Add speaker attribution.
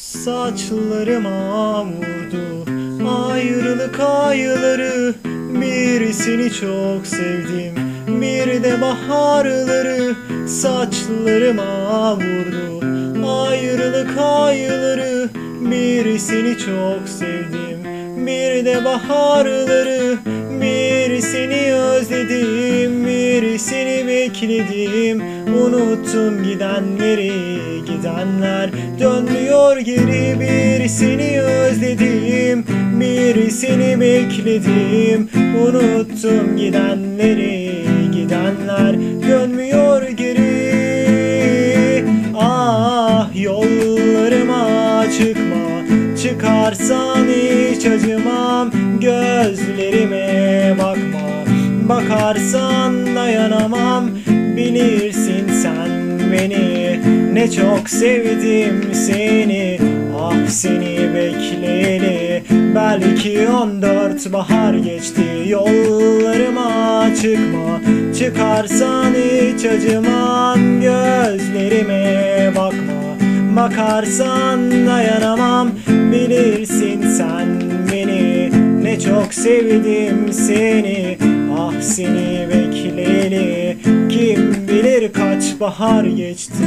Speaker 1: Saçlarıma vurdu ayrılık ayları Birisini çok sevdim. Bir de baharları Saçlarıma vurdu ayrılık ayları Birisini çok sevdim. Bir de baharları Birisini özledim. Birisini bekledim Unuttum gidenleri gidenler. Dönmüyor geri Birisini özledim. Birisini bekledim. Unuttum gidenleri gidenler. Dönmüyor geri. Ah yollarıma çıkma. Çıkarsan hiç acımam. Gözlerime Bakarsan dayanamam. Bilirsin sen beni. Ne çok sevdim seni. Ah seni bekleyeli Belki on dört bahar geçti. Yollarıma çıkma. Çıkarsan hiç acımam. Gözlerime bakma. Bakarsan dayanamam. Bilirsin sen beni. Ne çok sevdim seni Ah seni bekleyeli Kim bilir kaç bahar geçti